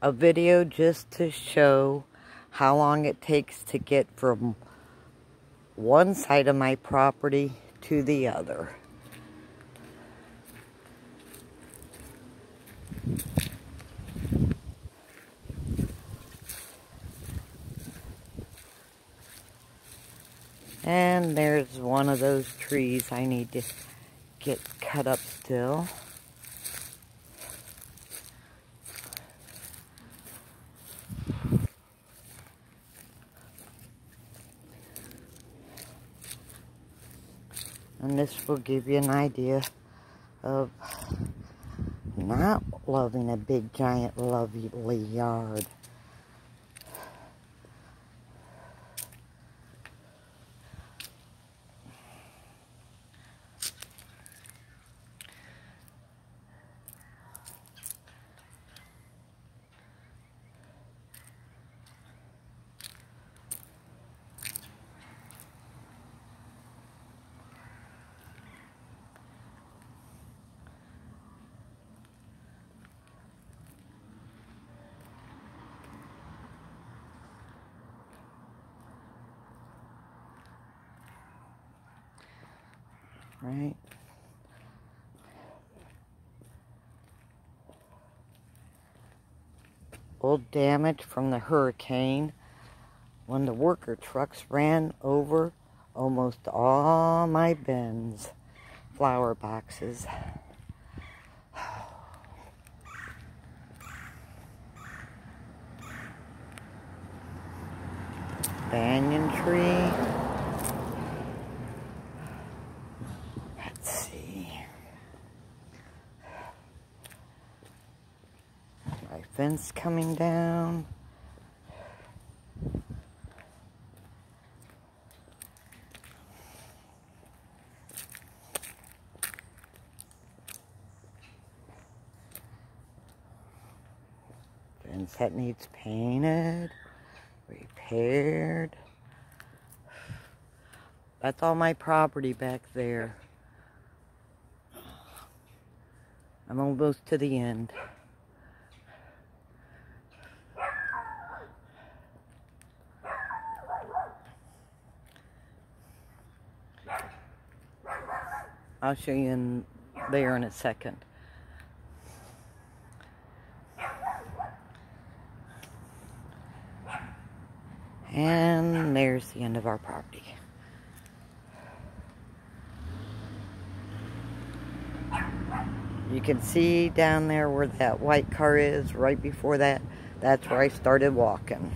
a video just to show how long it takes to get from one side of my property to the other. And there's one of those trees I need to get cut up still. And this will give you an idea of not loving a big, giant, lovely yard. Right? Old damage from the hurricane when the worker trucks ran over almost all my bins, flower boxes. Banyan tree. Fence coming down. Fence that needs painted, repaired. That's all my property back there. I'm almost to the end. I'll show you in there in a second. And there's the end of our property. You can see down there where that white car is, right before that, that's where I started walking.